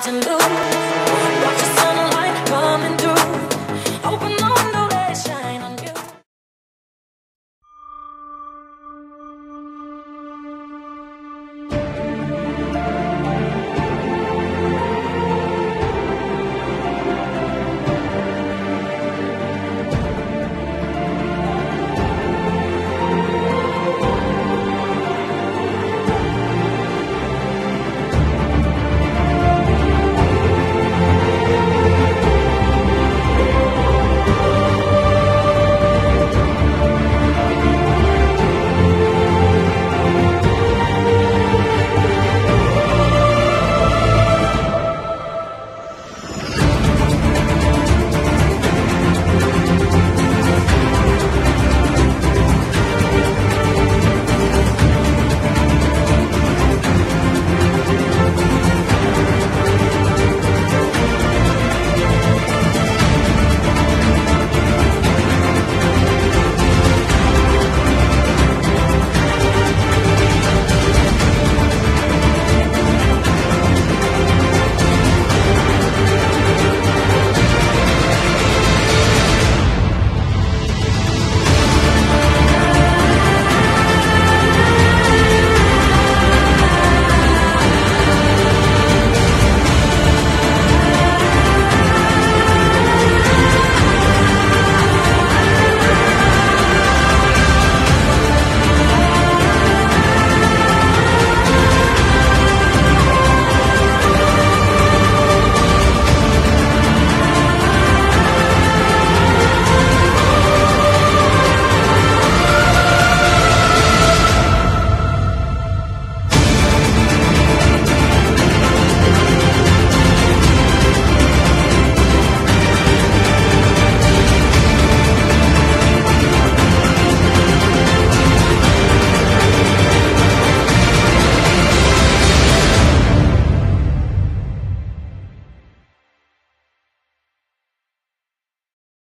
to lose.